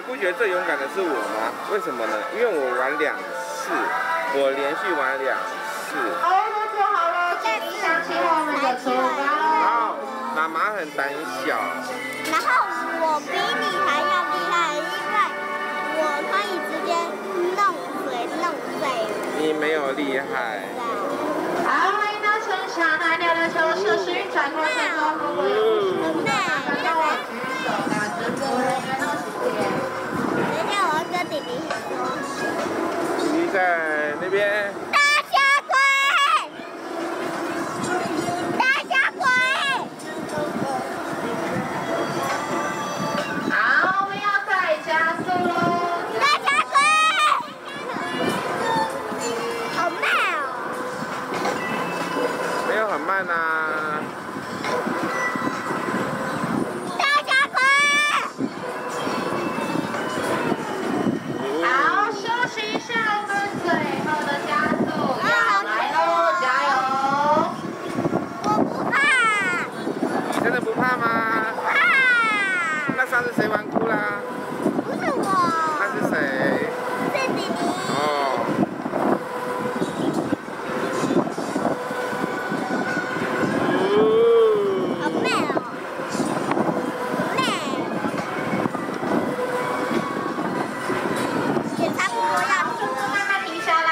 你不觉得最勇敢的是我吗？为什么呢？因为我玩两次，我连续玩两次。好，都做好了，请你想起我们的出发然后妈妈很胆小，然后我比你还要厉害，因为我可以直接弄水弄水你没有厉害。好，欢迎到城下来溜溜球设施运转过程边，大侠鬼！大侠鬼！好，我们要再加速喽。大侠鬼！好慢哦！没有很慢啊。大侠鬼！好，休息一下，我们最后的加速要来喽，加油！我不怕，你真的不怕吗？不怕！那上次谁玩哭啦？不是我，那是谁？是弟弟。哦。好哦慢哦！慢。检查不要速度慢慢停下来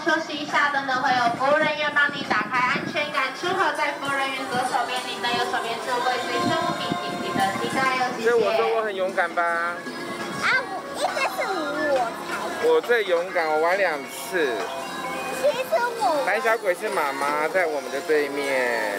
休息一下，等等会有服务人员帮你打开安全感出口，在服务人员左手边，您的右手边是位随身物品，紧紧的系带哟，谢所以我说我。很勇敢吧？啊！我应该是我才我最勇敢，我玩两次。其实我胆小鬼是妈妈在我们的对面。